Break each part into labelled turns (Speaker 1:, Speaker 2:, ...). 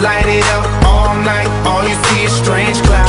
Speaker 1: light it up all night. All you see is strange clouds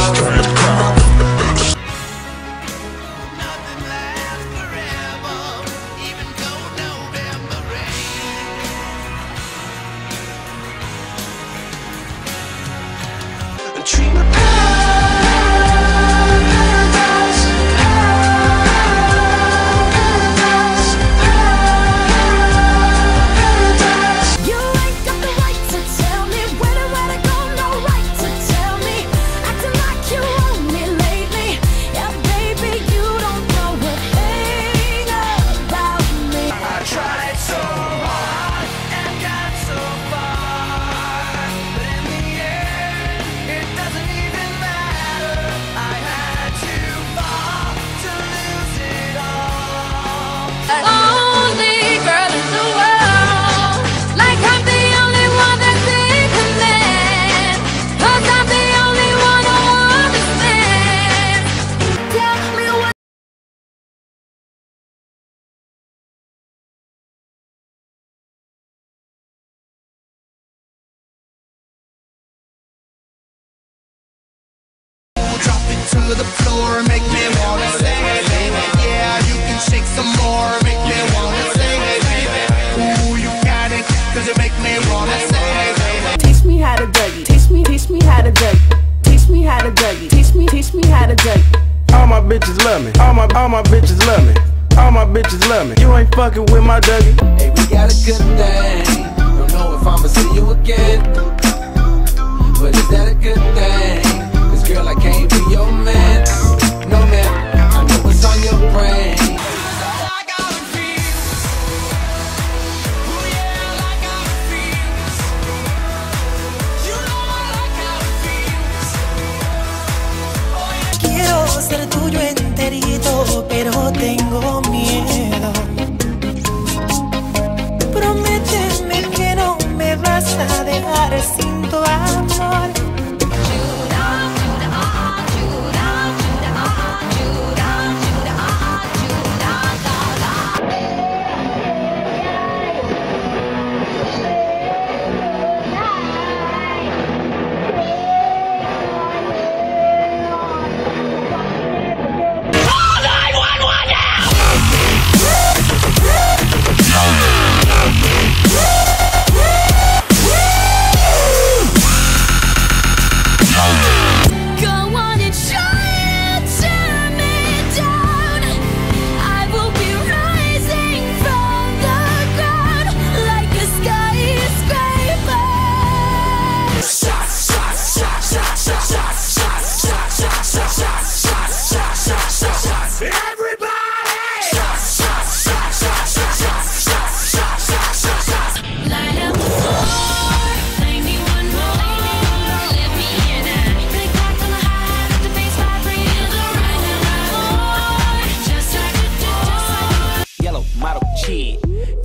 Speaker 2: to
Speaker 3: the floor, make me wanna sing it, baby. Yeah, you can shake some more, make me wanna sing it, baby. Ooh, you got it, cause you make me wanna sing it, baby.
Speaker 4: Teach me how to Dougie. Teach me, teach me how to Dougie. Teach me how to Dougie. Teach me, teach me how to Dougie.
Speaker 5: All my bitches love me. All my all my bitches love me. All my bitches love me. You ain't fucking with my Dougie.
Speaker 6: Hey, we got a good thing. Don't know if I'ma see you again. But is that a good thing? Cause girl, I can't be your man.
Speaker 7: Tuyo enterito, pero tengo miedo.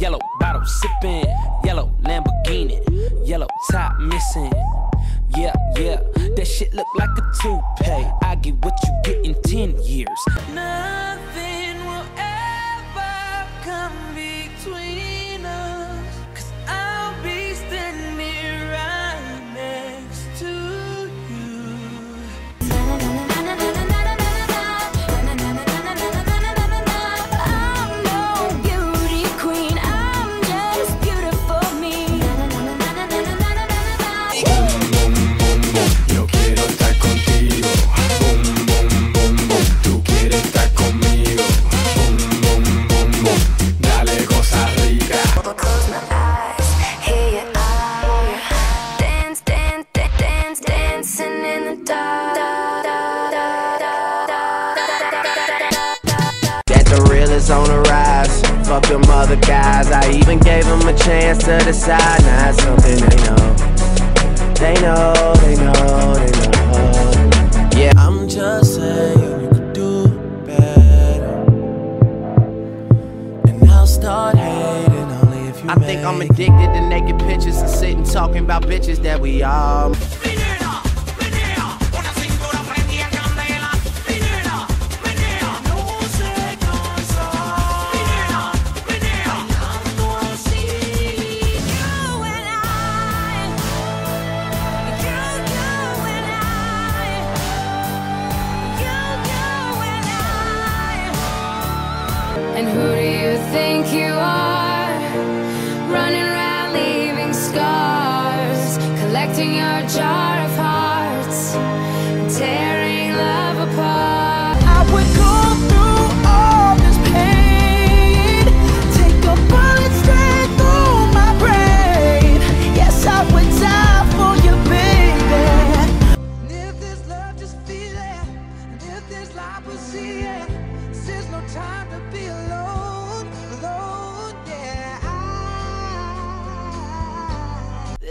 Speaker 8: Yellow bottle sipping, yellow Lamborghini, yellow top missing. Yeah, yeah, that shit look like a toupee. I get what you get in 10 years.
Speaker 3: Nothing
Speaker 8: them other guys. I even gave them a chance to decide. Now it's something they know. They know, they know, they know. Yeah.
Speaker 6: I'm just saying you could do better. And I'll start hating only if you
Speaker 8: I think I'm addicted to naked pictures and sitting talking about bitches that we all.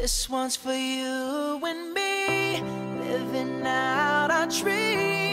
Speaker 1: This one's for you and me, living out our dreams.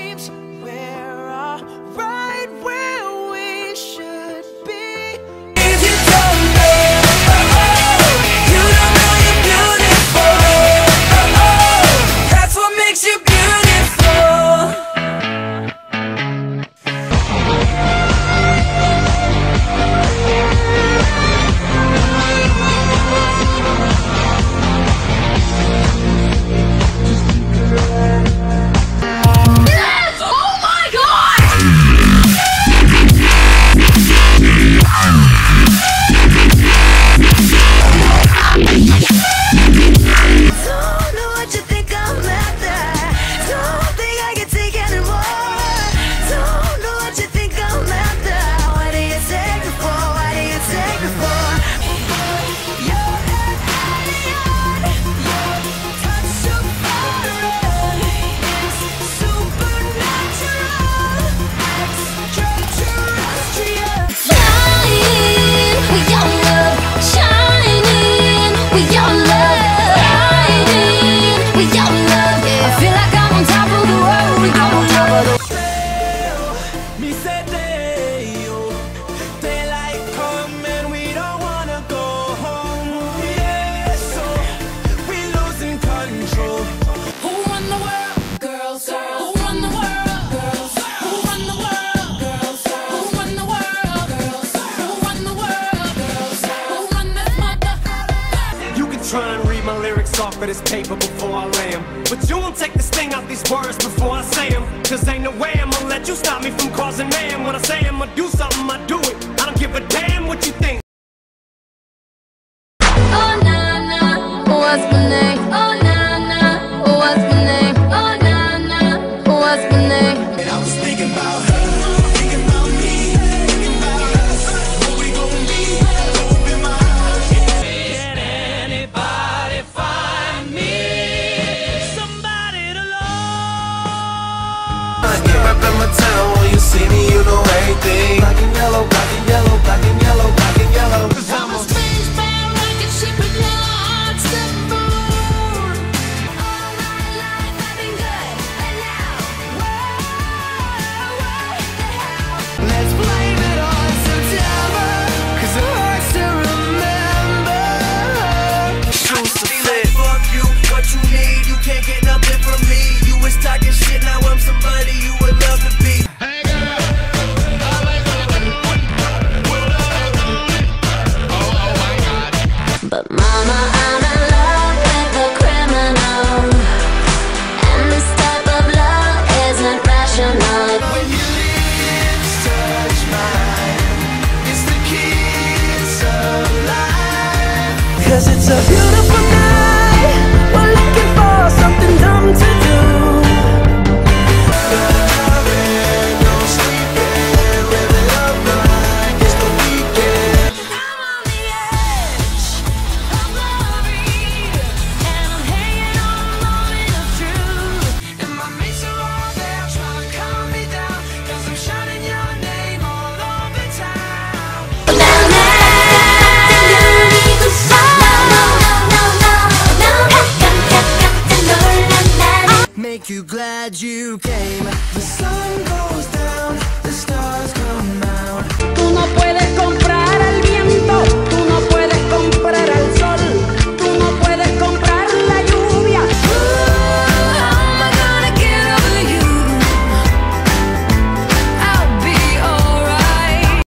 Speaker 1: for
Speaker 2: this
Speaker 9: paper before I lay them. But you won't take the sting out these words before I say them. Cause ain't no way I'ma let you stop me from causing man. When I say I'ma do something, I do it. I don't give a damn what you think.
Speaker 4: town. When you see me, you know everything. Black and yellow, black and yellow, black and yellow, black and yellow. Cause I'm
Speaker 1: Cause
Speaker 9: it's
Speaker 1: a beautiful night
Speaker 9: make you glad you came. The sun goes down.